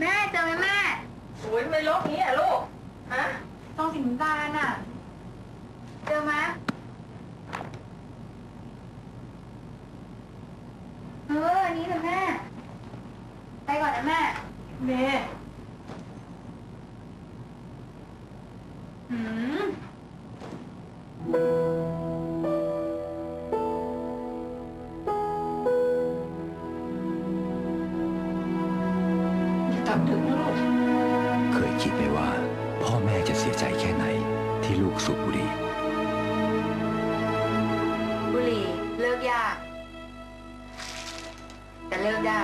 แม่เจอไหมแม่โอ้ยไม่ลกนี้อะลูก ฮะซองสีน้ำตาล่ะ เจอไหมเอออันนี้แหละแม่ ไปก่อนนะแม่ เมย์หืม อย่ากลับดึกนะลูก เคยคิดไหมว่า พ่อแม่จะเสียใจแค่ไหนที่ลูกสูบบุหรี่บุหรี่เลิกยาก แต่เลิกได้